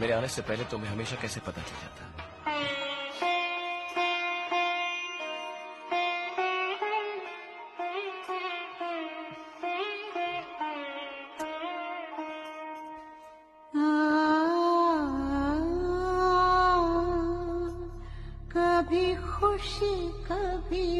मेरे आने से पहले तुम्हें हमेशा कैसे पता चल जाता? कभी खुशी कभी